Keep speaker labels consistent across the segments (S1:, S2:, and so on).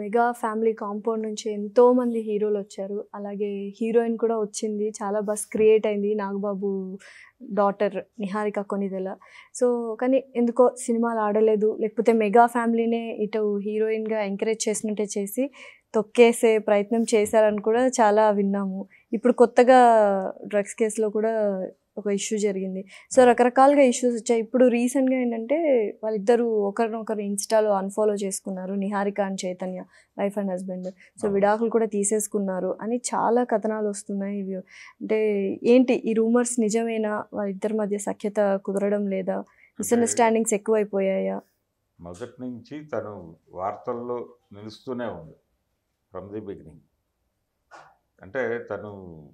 S1: Mega family compound నుంచి ఎంతో మంది హీరోలు వచ్చారు. అలాగే హీరోయిన్ కూడా వచ్చింది. చాలా బస్ క్రియేట్ అయింది నాగబాబు డాటర్ నిహారిక కొనిదెల. సో కానీ ఎందుకో సినిమాలు ఆడలేదు. లేకపోతే మెగా ఫ్యామిలీనే ఇటు హీరోయిన్గా ఎంకరేజ్ చేసినట్టే చేసి తొక్కేసే ప్రయత్నం చేశారని కూడా చాలా విన్నాము. ఇప్పుడు కొత్తగా డ్రగ్స్ కేసులో కూడా ఒక ఇష్యూ జరిగింది. సో రకరకాలుగా ఇష్యూస్ వచ్చాయి. ఇప్పుడు రీసెంట్గా ఏంటంటే వాళ్ళిద్దరూ ఒకరినొకరు ఇన్స్టాలో అన్ఫాలో చేసుకున్నారు. Niharika and Chaitanya wife and husband so విడాకులు కూడా తీసేసుకున్నారు అని చాలా కథనాలు వస్తున్నాయి. ఇవి అంటే ఏంటి ఈ రూమర్స్ నిజమేనా? వాళ్ళిద్దరి మధ్య సఖ్యత కుదరడం లేదా? మిస్అండర్స్టాండింగ్స్ ఎక్కువైపోయాయా?
S2: మొదటి నుంచి తను వార్తల్లో నిలుస్తూనే ఉంది. ఫ్రమ్ ది బిగినింగ్ అంటే తను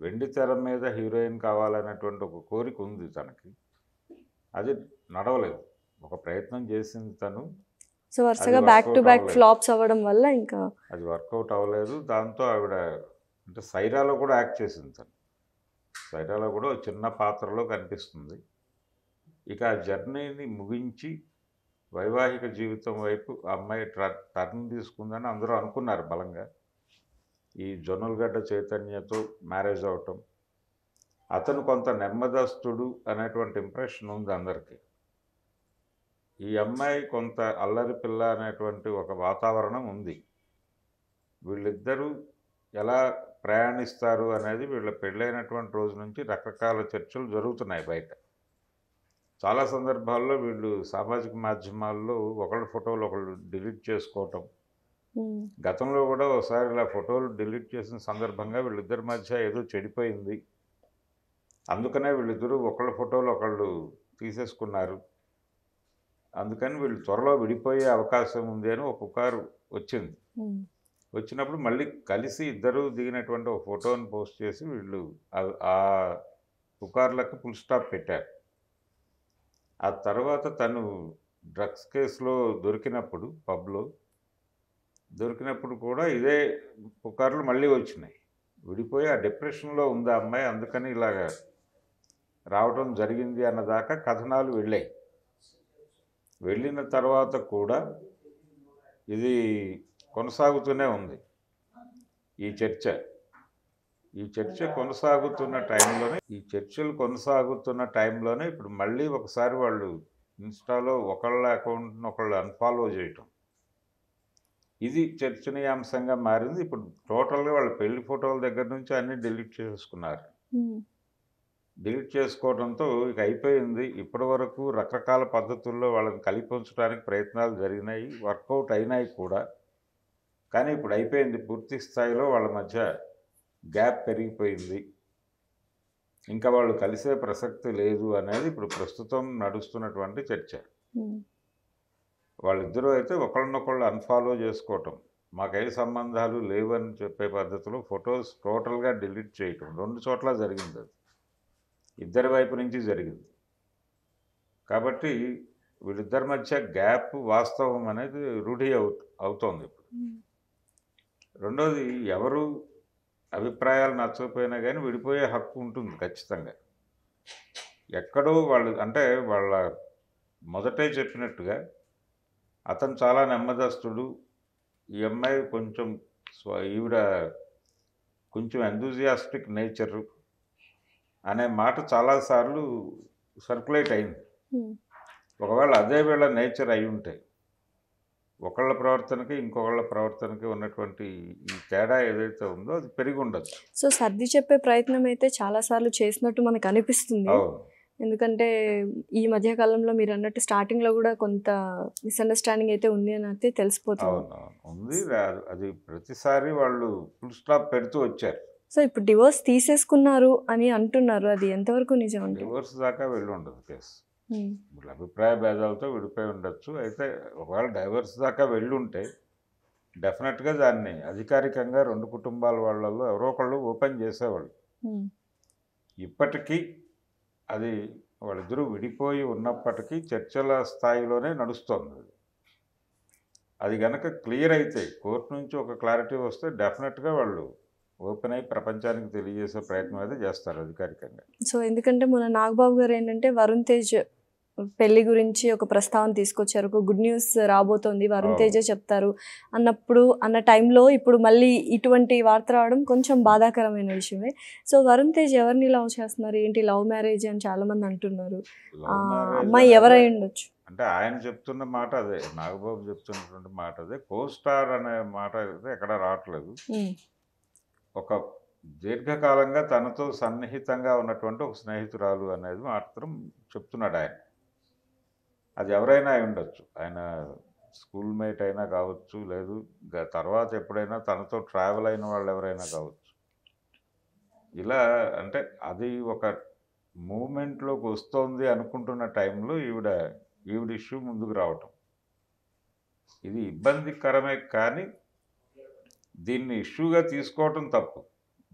S2: వెండి తెర మీద హీరోయిన్ కావాలనేటువంటి ఒక కోరిక ఉంది తనకి. అది నడవలేదు. ఒక ప్రయత్నం చేసింది తను.
S1: సో వరుసగా బ్యాక్ టు బ్యాక్. ఫ్లాప్స్ అవ్వడం వల్ల ఇంకా
S2: అది వర్కౌట్ అవ్వలేదు. దాంతో ఆవిడ అంటే సైరాలో కూడా యాక్ట్ చేసింది తను. సైరాలో కూడా చిన్న పాత్రలో కనిపిస్తుంది. ఇక ఆ జర్నీని ముగించి వైవాహిక జీవితం వైపు అమ్మాయి ట్ర- టర్న్ తీసుకుందని అందరూ అనుకున్నారు బలంగా. ఈ జొన్నలగడ్డ చైతన్యతో మ్యారేజ్ అవటం అతను కొంత నెమ్మదస్తుడు అనేటువంటి ఇంప్రెషన్ ఉంది అందరికీ. ఈ అమ్మాయి కొంత అల్లరి పిల్ల అనేటువంటి ఒక వాతావరణం ఉంది. వీళ్ళిద్దరూ ఎలా ప్రయాణిస్తారు అనేది వీళ్ళ పెళ్ళైనటువంటి రోజు నుంచి రకరకాల చర్చలు జరుగుతున్నాయి బయట. చాలా సందర్భాల్లో వీళ్ళు సామాజిక మాధ్యమాల్లో ఒకళ్ళ ఫోటోలు ఒకళ్ళు డిలీట్ చేసుకోవటం గతంలో కూడా ఒకసారి ఇలా ఫోటోలు డిలీట్ చేసిన సందర్భంగా వీళ్ళిద్దరి మధ్య ఏదో చెడిపోయింది. అందుకనే వీళ్ళిద్దరూ ఒకళ్ళ ఫోటోలు ఒకళ్ళు తీసేసుకున్నారు. అందుకని వీళ్ళు త్వరలో విడిపోయే అవకాశం ఉంది అని ఒక పుకారు వచ్చింది. వచ్చినప్పుడు మళ్ళీ కలిసి ఇద్దరు దిగినటువంటి ఒక ఫోటోని పోస్ట్ చేసి వీళ్ళు ఆ- ఆ పుకార్లకు ఫుల్ స్టాప్ పెట్టారు. ఆ తర్వాత తను డ్రగ్స్ కేసులో దొరికినప్పుడు పబ్లో దొరికినప్పుడు కూడా ఇదే పుకార్లు మళ్ళీ వచ్చినాయి. విడిపోయి ఆ డిప్రెషన్లో ఉంది ఆ అమ్మాయి. అందుకని ఇలాగా రావటం జరిగింది అన్నదాకా కథనాలు వెళ్ళాయి. వెళ్ళిన తర్వాత కూడా ఇది కొనసాగుతూనే ఉంది ఈ చర్చ. ఈ చర్చ కొనసాగుతున్న టైంలోనే ఈ చర్చలు కొనసాగుతున్న టైంలోనే ఇప్పుడు మళ్ళీ ఒకసారి వాళ్ళు ఇన్స్టాలో ఒకళ్ళ అకౌంట్ని ఒకళ్ళు అన్ఫాలో చేయటం. ఇది చర్చనీయాంశంగా మారింది. ఇప్పుడు టోటల్గా వాళ్ళ పెళ్ళి ఫోటోల దగ్గర నుంచి అన్నీ డిలీట్ చేసుకున్నారు. డిలీట్ చేసుకోవడంతో ఇక అయిపోయింది. ఇప్పటి వరకు రకరకాల పద్ధతుల్లో వాళ్ళని కలిపి ఉంచడానికి ప్రయత్నాలు జరిగినాయి. వర్కౌట్ అయినాయి కూడా. కానీ ఇప్పుడు అయిపోయింది. పూర్తి స్థాయిలో వాళ్ళ మధ్య గ్యాప్ పెరిగిపోయింది. ఇంకా వాళ్ళు కలిసే ప్రసక్తి లేదు అనేది ఇప్పుడు ప్రస్తుతం నడుస్తున్నటువంటి చర్చ. వాళ్ళిద్దరూ అయితే ఒకళ్ళనొకళ్ళు అన్ఫాలో చేసుకోవటం. మాకై సంబంధాలు లేవని చెప్పే పద్ధతిలో ఫొటోస్ టోటల్గా డిలీట్ చేయటం. రెండు చోట్ల జరిగింది అది. ఇద్దరి వైపు నుంచి జరిగింది. కాబట్టి వీళ్ళిద్దరి మధ్య గ్యాప్ వాస్తవం అనేది రూఢి అవు అవుతోంది ఇప్పుడు. రెండోది ఎవరు అభిప్రాయాలు నచ్చకపోయినా కానీ విడిపోయే హక్కు ఉంటుంది ఖచ్చితంగా. ఎక్కడో వాళ్ళు అంటే వాళ్ళ మొదటే చెప్పినట్టుగా అతను చాలా నెమ్మదస్తుడు. ఈ అమ్మాయి కొంచెం ఈవిడ కొంచెం ఎంతూజియాస్టిక్ నేచరు అనే మాట చాలాసార్లు సర్క్యులేట్ అయింది. ఒకవేళ అదే వీళ్ళ నేచర్ అయి ఉంటాయి ఒకళ్ళ ప్రవర్తనకి ఇంకొకళ్ళ ప్రవర్తనకి ఉన్నటువంటి ఈ తేడా ఏదైతే ఉందో అది పెరిగి ఉండదు
S1: సో సర్ది చెప్పే ప్రయత్నం అయితే చాలా సార్లు చేసినట్టు మనకు అనిపిస్తుంది. ఎందుకంటే ఈ మధ్య కాలంలో మీరు అన్నట్టు స్టార్టింగ్లో కూడా కొంత మిస్అండర్స్టాండింగ్ అయితే ఉంది అని అయితే తెలిసిపోతుంది.
S2: ఉంది. అది ప్రతిసారి వాళ్ళు ఫుల్ స్టాప్ పెడుతూ వచ్చారు.
S1: సో ఇప్పుడు డివోర్స్ తీసేసుకున్నారు అని అంటున్నారు. అది ఎంతవరకు నిజం అంటే
S2: డివోర్స్ దాకా వెళ్ళి ఉండదు కేసు వీళ్ళ అభిప్రాయ భేదాలతో విడిపోయి ఉండొచ్చు. అయితే ఒకవేళ డైవర్స్ దాకా వెళ్ళి ఉంటే డెఫినెట్గా దాన్ని అధికారికంగా రెండు కుటుంబాల వాళ్ళల్లో ఎవరో ఒకళ్ళు ఓపెన్ చేసేవాళ్ళు. ఇప్పటికీ అది వాళ్ళిద్దరూ విడిపోయి ఉన్నప్పటికీ చర్చల స్థాయిలోనే నడుస్తోంది అది. అది గనక క్లియర్ అయితే కోర్టు నుంచి ఒక క్లారిటీ వస్తే డెఫినెట్గా వాళ్ళు ఓపెన్ అయి ప్రపంచానికి తెలియజేసే ప్రయత్నం అయితే చేస్తారు అధికారికంగా
S1: సో ఎందుకంటే మన నాగబాబు గారు ఏంటంటే వరుణ్ తేజ్ పెళ్ళి గురించి ఒక ప్రస్తావన తీసుకొచ్చారు. ఒక గుడ్ న్యూస్ రాబోతోంది. వరుణ్. తేజ చెప్తారు. అన్నప్పుడు అన్న టైంలో ఇప్పుడు మళ్ళీ ఇటువంటి వార్త రావడం కొంచెం బాధాకరమైన విషయమే. సో వరుణ్ తేజ్ ఎవరిని లవ్ చేస్తున్నారు? ఏంటి లవ్ మ్యారేజ్ అని చాలా మంది అంటున్నారు అమ్మాయి ఎవరై ఉండొచ్చు?
S2: అంటే ఆయన చెప్తున్న మాట అదే. నాగబాబు చెప్తున్నటువంటి మాట అదే. కో స్టార్ అనే మాట ఎక్కడ రావట్లేదు. ఒక దీర్ఘకాలంగా తనతో సన్నిహితంగా ఉన్నటువంటి ఒక స్నేహితురాలు అనేది మాత్రం చెప్తున్నాడు ఆయన. అది ఎవరైనా అయి ఉండొచ్చు. ఆయన స్కూల్ మేట్ అయినా కావచ్చు లేదు గ- తర్వాత ఎప్పుడైనా తనతో ట్రావెల్ అయిన వాళ్ళు ఎవరైనా కావచ్చు. ఇలా అంటే అది ఒక మూమెంట్లోకి వస్తోంది అనుకుంటున్న టైంలో ఈవిడ ఈవిడ ఇష్యూ ముందుకు రావటం. ఇది ఇబ్బందికరమే కానీ దీన్ని ఇష్యూగా తీసుకోవటం తప్పు.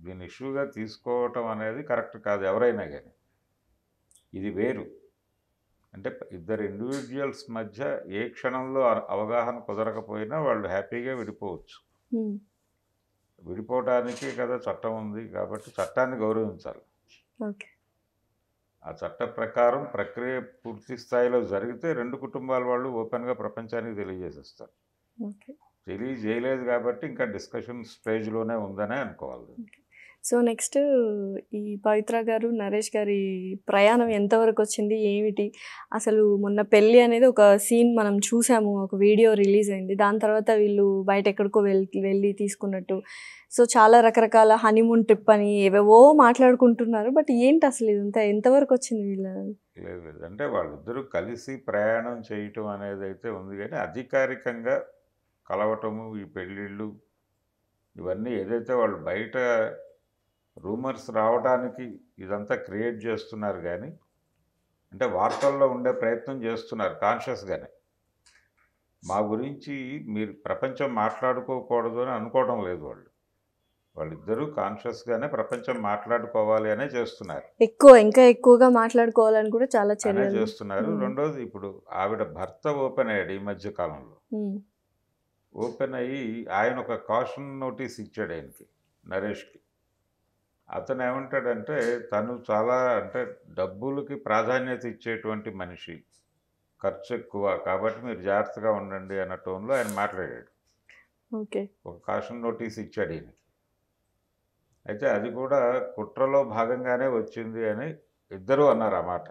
S2: దీన్ని ఇష్యూగా తీసుకోవటం అనేది కరెక్ట్ కాదు ఎవరైనా కానీ ఇది వేరు. అంటే ఇద్దరు ఇండివిజువల్స్ మధ్య ఏ క్షణంలో అవగాహన కుదరకపోయినా వాళ్ళు హ్యాపీగా విడిపోవచ్చు. విడిపోవటానికి కదా చట్టం ఉంది కాబట్టి చట్టాన్ని గౌరవించాలి. ఆ చట్ట ప్రకారం ప్రక్రియ పూర్తి స్థాయిలో జరిగితే రెండు కుటుంబాల వాళ్ళు ఓపెన్గా ప్రపంచానికి తెలియజేసేస్తారు. తెలియజేయలేదు కాబట్టి ఇంకా డిస్కషన్ స్టేజ్లోనే ఉందనే అనుకోవాలి.
S1: సో నెక్స్ట్ ఈ పవిత్ర గారు నరేష్ గారి ప్రయాణం ఎంతవరకు వచ్చింది ఏమిటి? అసలు మొన్న పెళ్ళి అనేది ఒక సీన్ మనం చూసాము ఒక వీడియో రిలీజ్ అయింది. దాని తర్వాత వీళ్ళు బయట ఎక్కడికో వెళ్ళి వెళ్ళి తీసుకున్నట్టు. సో చాలా రకరకాల హనీమూన్ ట్రిప్ అని ఏవేవో మాట్లాడుకుంటున్నారు బట్ ఏంటి అసలు ఇదంతా? ఎంతవరకు వచ్చింది వీళ్ళ?
S2: లేదు లేదు. అంటే వాళ్ళిద్దరూ కలిసి ప్రయాణం చేయటం అనేది అయితే ఉంది కానీ అధికారికంగా కలవటము ఈ పెళ్ళిళ్ళు ఇవన్నీ ఏదైతే వాళ్ళు బయట రూమర్స్ రావడానికి ఇదంతా క్రియేట్ చేస్తున్నారు కానీ అంటే వార్తల్లో ఉండే ప్రయత్నం చేస్తున్నారు కాన్షియస్గానే. మా గురించి మీరు ప్రపంచం మాట్లాడుకోకూడదు అని అనుకోవడం లేదు వాళ్ళు. వాళ్ళిద్దరూ కాన్షియస్గానే ప్రపంచం మాట్లాడుకోవాలి అనే చేస్తున్నారు.
S1: ఎక్కువ ఇంకా ఎక్కువగా మాట్లాడుకోవాలని కూడా చాలా చర్యలు.
S2: చేస్తున్నారు. రెండోది ఇప్పుడు ఆవిడ భర్త ఓపెన్ అయ్యాడు ఈ మధ్య కాలంలో. ఓపెన్ అయ్యి ఆయన ఒక కాషన్ నోటీస్ ఇచ్చాడు ఆయనకి నరేష్కి. అతను ఏమంటాడంటే తను చాలా అంటే డబ్బులకి ప్రాధాన్యత ఇచ్చేటువంటి మనిషి. ఖర్చు ఎక్కువ. కాబట్టి మీరు జాగ్రత్తగా ఉండండి అన్న టోన్లో ఆయన మాట్లాడాడు.
S1: ఓకే.
S2: ఒక కాషన్ నోటీస్ ఇచ్చాడు ఈయన. అయితే అది కూడా కుట్రలో భాగంగానే వచ్చింది అని ఇద్దరూ అన్నారు ఆ మాట.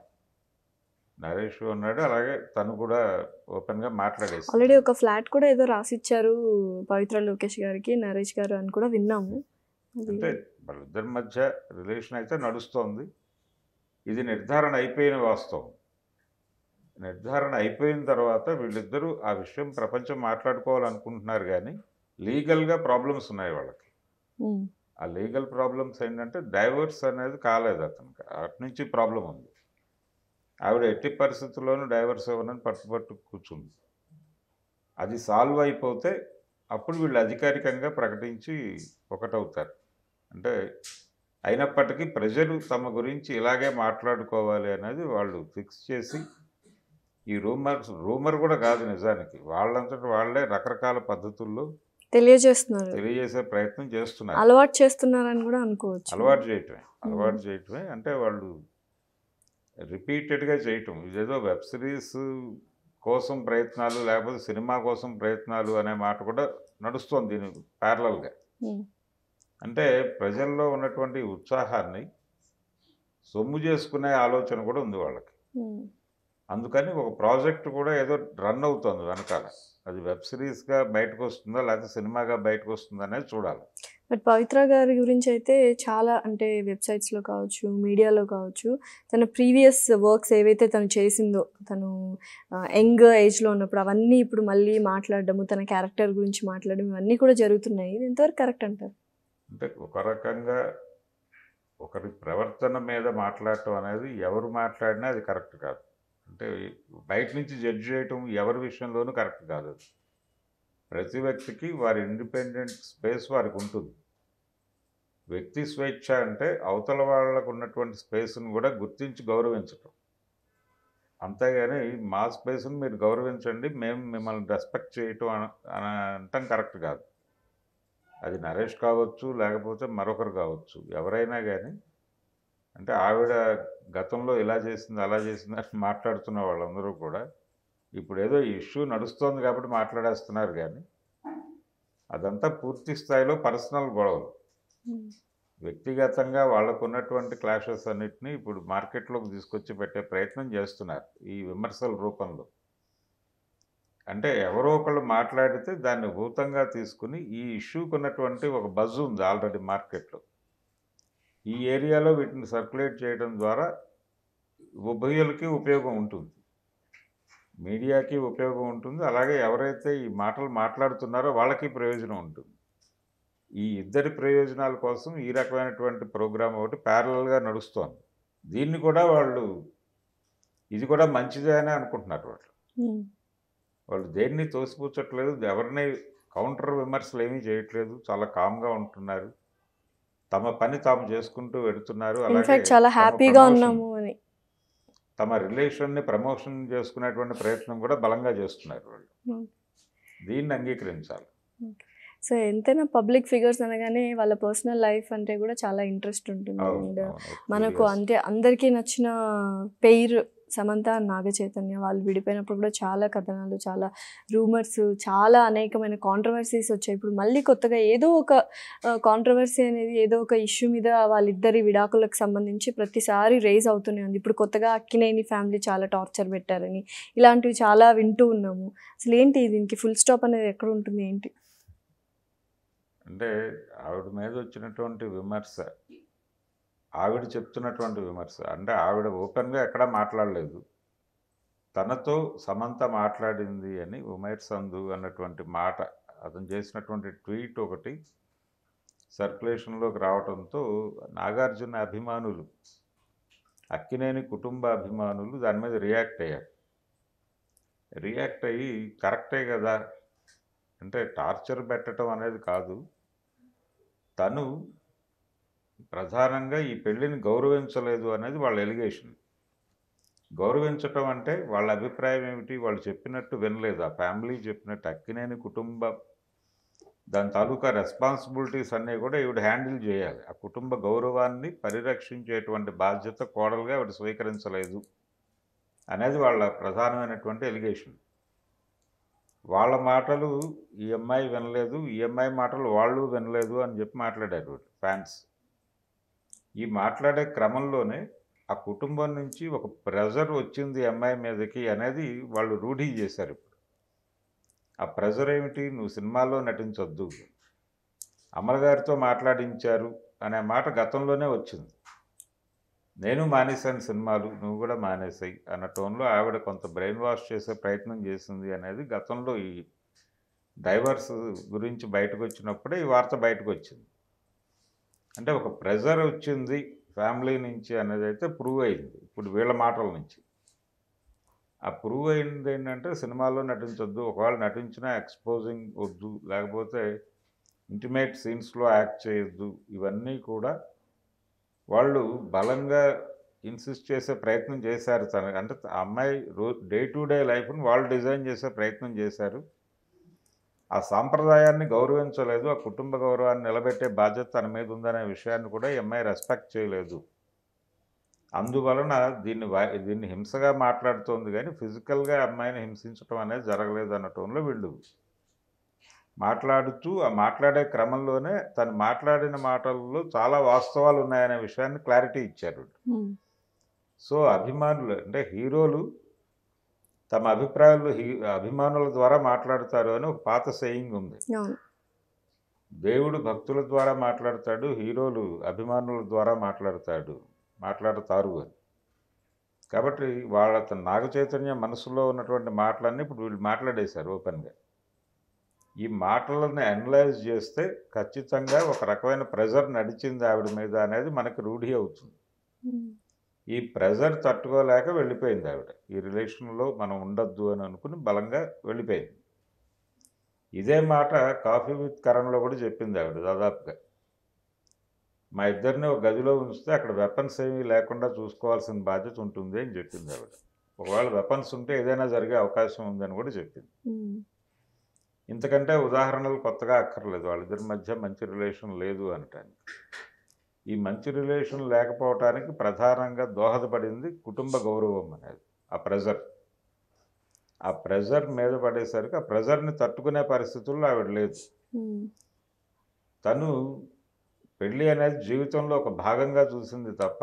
S2: నరేష్ అన్నాడు అలాగే తను కూడా ఓపెన్గా మాట్లాడేసి.
S1: ఆల్రెడీ ఒక ఫ్లాట్ కూడా ఏదో రాసిచ్చారు పవిత్ర లోకేష్ గారికి నరేష్ గారు అని కూడా విన్నాము.
S2: అంటే వాళ్ళిద్దరి మధ్య రిలేషన్ అయితే నడుస్తోంది. ఇది నిర్ధారణ అయిపోయిన వాస్తవం. నిర్ధారణ అయిపోయిన తర్వాత వీళ్ళిద్దరూ ఆ విషయం ప్రపంచం మాట్లాడుకోవాలనుకుంటున్నారు కానీ లీగల్గా ప్రాబ్లమ్స్ ఉన్నాయి వాళ్ళకి. ఆ లీగల్ ప్రాబ్లమ్స్ ఏంటంటే డైవర్స్ అనేది కాలేదు అతనికి. అటు నుంచి ప్రాబ్లం ఉంది. ఆవిడ ఎట్టి పరిస్థితుల్లోనూ డైవర్స్ ఇవ్వనని పట్టుపట్టు కూర్చుంది. అది సాల్వ్ అయిపోతే అప్పుడు వీళ్ళు అధికారికంగా ప్రకటించి ఒకటవుతారు. అంటే అయినప్పటికీ ప్రజలు తమ గురించి ఇలాగే మాట్లాడుకోవాలి అనేది వాళ్ళు ఫిక్స్ చేసి ఈ రూమర్స్ రూమర్ కూడా కాదు నిజానికి. వాళ్ళంతటి వాళ్ళే రకరకాల పద్ధతుల్లో
S1: తెలియజేస్తున్నారు.
S2: తెలియజేసే ప్రయత్నం చేస్తున్నారు.
S1: అలవాటు చేస్తున్నారని కూడా అనుకోవచ్చు.
S2: అలవాటు చేయటమే. అలవాటు చేయటమే. అంటే వాళ్ళు రిపీటెడ్గా చేయటం. ఇదేదో వెబ్ సిరీస్ కోసం ప్రయత్నాలు లేకపోతే సినిమా కోసం ప్రయత్నాలు అనే మాట కూడా నడుస్తుంది దీని ప్యారలల్గా అంటే ప్రజల్లో ఉన్నటువంటి ఉత్సాహాన్ని సొమ్ము చేసుకునే ఆలోచన కూడా ఉంది వాళ్ళకి. అందుకని ఒక ప్రాజెక్ట్ కూడా ఏదో రన్ అవుతుంది వెనకాల. అది వెబ్ సిరీస్గా బయటకు వస్తుందా లేకపోతే సినిమాగా బయటకు వస్తుందా అనేది చూడాలి.
S1: బట్ పవిత్ర గారి గురించి అయితే చాలా అంటే వెబ్సైట్స్లో కావచ్చు మీడియాలో కావచ్చు తన ప్రీవియస్ వర్క్స్ ఏవైతే తను చేసిందో తను యంగ్ ఏజ్లో ఉన్నప్పుడు అవన్నీ ఇప్పుడు మళ్ళీ మాట్లాడడము తన క్యారెక్టర్ గురించి మాట్లాడడం ఇవన్నీ కూడా జరుగుతున్నాయి. ఎంతవరకు కరెక్ట్ అంటారు?
S2: అంటే ఒక రకంగా ఒకరి ప్రవర్తన మీద మాట్లాడటం అనేది ఎవరు మాట్లాడినా అది కరెక్ట్ కాదు. అంటే బయట నుంచి జడ్జ్ చేయటం ఎవరి విషయంలోనూ కరెక్ట్ కాదు ప్రతి వ్యక్తికి వారి ఇండిపెండెంట్ స్పేస్ వారికి ఉంటుంది. వ్యక్తి స్వేచ్ఛ అంటే అవతల వాళ్ళకు ఉన్నటువంటి స్పేస్ను కూడా గుర్తించి గౌరవించటం. అంతేగాని మా స్పేస్ని మీరు గౌరవించండి మేము మిమ్మల్ని రెస్పెక్ట్ చేయటం అన- అంటాం కరెక్ట్ కాదు. అది నరేష్ కావచ్చు లేకపోతే మరొకరు కావచ్చు ఎవరైనా కానీ అంటే ఆవిడ గతంలో ఇలా చేసింది అలా చేసింది అని మాట్లాడుతున్న వాళ్ళందరూ కూడా ఇప్పుడు ఏదో ఇష్యూ నడుస్తోంది కాబట్టి మాట్లాడేస్తున్నారు కానీ అదంతా పూర్తి స్థాయిలో పర్సనల్ గొడవలు. వ్యక్తిగతంగా వాళ్ళకు ఉన్నటువంటి క్లాషెస్ అన్నిటినీ ఇప్పుడు మార్కెట్లోకి తీసుకొచ్చి పెట్టే ప్రయత్నం చేస్తున్నారు ఈ విమర్శల రూపంలో. అంటే ఎవరో ఒకళ్ళు మాట్లాడితే దాన్ని భూతంగా తీసుకుని ఈ ఇష్యూకి ఉన్నటువంటి ఒక బజ్ ఉంది ఆల్రెడీ మార్కెట్లో. ఈ ఏరియాలో వీటిని సర్క్యులేట్ చేయడం ద్వారా ఉభయులకి ఉపయోగం ఉంటుంది. మీడియాకి ఉపయోగం ఉంటుంది. అలాగే ఎవరైతే ఈ మాటలు మాట్లాడుతున్నారో వాళ్ళకి ప్రయోజనం ఉంటుంది. ఈ ఇద్దరి ప్రయోజనాల కోసం ఈ రకమైనటువంటి ప్రోగ్రాం ఒకటి ప్యారలల్గా నడుస్తోంది. దీన్ని కూడా వాళ్ళు ఇది కూడా మంచిదే అని అనుకుంటున్నారు వాళ్ళు. వాళ్ళు దేన్ని తోసిపుచ్చట్లేదు ఎవరిని కౌంటర్ విమర్శలు ఏమీ చేయట్లేదు చాలా కామ్గా ఉంటున్నారు తమ పని తాము చేసుకుంటూ వెడుతున్నారు
S1: ఇన్ఫాక్ట్ చాలా హ్యాపీగా ఉన్నాము అని
S2: తమ రిలేషన్ని ప్రమోషన్ చేసుకునేటువంటి ప్రయత్నం కూడా బలంగా చేస్తున్నారు వాళ్ళు. దీన్ని అంగీకరించాలి
S1: సో ఎంతైనా పబ్లిక్ ఫిగర్స్ అనగానే వాళ్ళ పర్సనల్ లైఫ్ అంటే కూడా చాలా ఇంట్రెస్ట్ ఉంటుంది అండ్. మనకు. అంటే అందరికీ నచ్చిన పెయిర్ సమంత నాగచైతన్య వాళ్ళు విడిపోయినప్పుడు కూడా చాలా కథనాలు చాలా రూమర్స్ చాలా అనేకమైన కాంట్రవర్సీస్ వచ్చాయి. ఇప్పుడు మళ్ళీ కొత్తగా ఏదో ఒక కాంట్రవర్సీ అనేది ఏదో ఒక ఇష్యూ మీద వాళ్ళిద్దరి విడాకులకు సంబంధించి ప్రతిసారి రేజ్ అవుతూనే ఉంది. ఇప్పుడు కొత్తగా అక్కినేని ఫ్యామిలీ చాలా టార్చర్ పెట్టారని ఇలాంటివి చాలా వింటూ ఉన్నాము. అసలు ఏంటి దీనికి ఫుల్ స్టాప్ అనేది ఎక్కడ ఉంటుంది? ఏంటి?
S2: అంటే ఆవిడ మీద వచ్చినటువంటి విమర్శ ఆవిడ చెప్తున్నటువంటి విమర్శ. అంటే ఆవిడ ఓపెన్గా ఎక్కడా మాట్లాడలేదు. తనతో సమంత మాట్లాడింది అని ఉమేర్ సంధు అన్నటువంటి మాట అతను చేసినటువంటి ట్వీట్ ఒకటి సర్క్యులేషన్లోకి రావడంతో నాగార్జున అభిమానులు అక్కినేని కుటుంబ అభిమానులు దాని మీద రియాక్ట్ అయ్యారు. రియాక్ట్ అయ్యి కరెక్టే కదా? అంటే టార్చర్ పెట్టడం అనేది కాదు. తను ప్రధానంగా ఈ పెళ్ళిని గౌరవించలేదు అనేది వాళ్ళ ఎలిగేషన్. గౌరవించటం అంటే వాళ్ళ అభిప్రాయం ఏమిటి? వాళ్ళు చెప్పినట్టు వినలేదు. ఆ ఫ్యామిలీ చెప్పినట్టు అక్కినేని కుటుంబం దాని తాలూకా రెస్పాన్సిబిలిటీస్ అన్నీ కూడా ఈవిడ హ్యాండిల్ చేయాలి. ఆ కుటుంబ గౌరవాన్ని పరిరక్షించేటువంటి బాధ్యత కోడలుగా ఆవిడ స్వీకరించలేదు అనేది వాళ్ళ ప్రధానమైనటువంటి ఎలిగేషన్. వాళ్ళ మాటలు ఈ అమ్మాయి వినలేదు ఈ అమ్మాయి మాటలు వాళ్ళు వినలేదు అని చెప్పి మాట్లాడారు ఫ్యాన్స్. ఈ మాట్లాడే క్రమంలోనే ఆ కుటుంబం నుంచి ఒక ప్రెజర్ వచ్చింది అమ్మాయి మీదకి అనేది వాళ్ళు రూఢీ చేశారు ఇప్పుడు. ఆ ప్రెజర్ ఏమిటి? నువ్వు సినిమాల్లో నటించొద్దు. అమర్ గారితో మాట్లాడించారు అనే మాట గతంలోనే వచ్చింది. నేను మానేశాను సినిమాలు నువ్వు కూడా మానేసాయి అన్న టోన్లో ఆవిడ కొంత బ్రెయిన్ వాష్ చేసే ప్రయత్నం చేసింది అనేది గతంలో ఈ డైవర్స్ గురించి బయటకు వచ్చినప్పుడే ఈ వార్త బయటకు వచ్చింది. అంటే ఒక ప్రెజర్ వచ్చింది ఫ్యామిలీ నుంచి అనేది అయితే ప్రూవ్ అయింది. ఇప్పుడు వీళ్ళ మాటల నుంచి. ఆ ప్రూవ్ అయింది ఏంటంటే సినిమాల్లో నటించొద్దు ఒకవేళ నటించినా ఎక్స్పోజింగ్ వద్దు లేకపోతే ఇంటిమేట్ సీన్స్లో యాక్ట్ చేయొద్దు ఇవన్నీ కూడా వాళ్ళు బలంగా ఇన్సిస్ట్ చేసే ప్రయత్నం చేశారు తన అంటే అమ్మాయి రో డే టు డే లైఫ్ని వాళ్ళు డిజైన్ చేసే ప్రయత్నం చేశారు. ఆ సాంప్రదాయాన్ని గౌరవించలేదు ఆ కుటుంబ గౌరవాన్ని నిలబెట్టే బాధ్యత తన మీద ఉందనే విషయాన్ని కూడా ఈ అమ్మాయి రెస్పెక్ట్ చేయలేదు. అందువలన దీన్ని దీన్ని హింసగా మాట్లాడుతోంది కానీ ఫిజికల్గా అమ్మాయిని హింసించడం అనేది జరగలేదు అన్న టోన్లో వీళ్ళు మాట్లాడుతూ ఆ మాట్లాడే క్రమంలోనే తను మాట్లాడిన మాటల్లో చాలా వాస్తవాలు ఉన్నాయనే విషయాన్ని క్లారిటీ ఇచ్చారు సో అభిమానులు అంటే హీరోలు తమ అభిప్రాయాలు అభిమానుల ద్వారా మాట్లాడతారు అని ఒక పాత సెయింగ్ ఉంది. దేవుడు భక్తుల ద్వారా మాట్లాడతాడు హీరోలు అభిమానుల ద్వారా మాట్లాడతాడు మాట్లాడతారు అని. కాబట్టి వాళ్ళ తన నాగ చైతన్య మనసులో ఉన్నటువంటి మాటలన్నీ ఇప్పుడు వీళ్ళు మాట్లాడేశారు ఓపెన్గా. ఈ మాటలను అనలైజ్ చేస్తే ఖచ్చితంగా ఒక రకమైన ప్రెజర్ నడిచింది ఆవిడ మీద అనేది మనకి రూఢి అవుతుంది. ఈ ప్రెజర్ తట్టుకోలేక వెళ్ళిపోయింది ఆవిడ. ఈ రిలేషన్లో మనం ఉండొద్దు అని అనుకుని బలంగా వెళ్ళిపోయింది. ఇదే మాట కాఫీ విత్ కరణ్లో కూడా చెప్పింది ఆవిడ దాదాపుగా. మా ఇద్దరిని ఒక గదిలో ఉంచితే అక్కడ వెపన్స్ ఏమీ లేకుండా చూసుకోవాల్సిన బాధ్యత ఉంటుంది అని చెప్పింది ఆవిడ. ఒకవేళ వెపన్స్ ఉంటే ఏదైనా జరిగే అవకాశం ఉందని కూడా చెప్పింది. ఇంతకంటే ఉదాహరణలు కొత్తగా అక్కర్లేదు. వాళ్ళిద్దరి మధ్య మంచి రిలేషన్ లేదు అనటానికి. ఈ మంచి రిలేషన్ లేకపోవటానికి ప్రధానంగా దోహదపడింది కుటుంబ గౌరవం అనేది ఆ ప్రెజర్. ఆ ప్రెజర్ మీద పడేసరికి ఆ ప్రెజర్ని తట్టుకునే పరిస్థితుల్లో ఆవిడ లేదు. తను పెళ్ళి అనేది జీవితంలో ఒక భాగంగా చూసింది తప్ప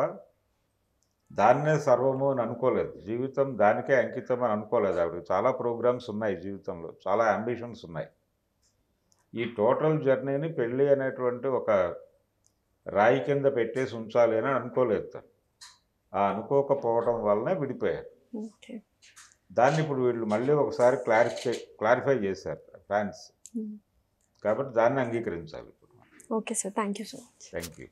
S2: దాన్నే సర్వము అని అనుకోలేదు. జీవితం దానికే అంకితం అని అనుకోలేదు ఆవిడ. చాలా ప్రోగ్రామ్స్ ఉన్నాయి జీవితంలో చాలా అంబిషన్స్ ఉన్నాయి. ఈ టోటల్ జర్నీని పెళ్ళి అనేటువంటి ఒక రాయి కింద పెట్టేసి ఉంచాలి అని అనుకోలేదు తను. ఆ అనుకోకపోవడం వలన విడిపోయారు.
S1: ఓకే.
S2: దాన్ని ఇప్పుడు వీళ్ళు మళ్ళీ ఒకసారి క్లారిఫై క్లారిఫై చేశారు ఫ్యాన్స్. కాబట్టి దాన్ని అంగీకరించాలి ఇప్పుడు
S1: okay sir. Thank you so much.
S2: Thank you.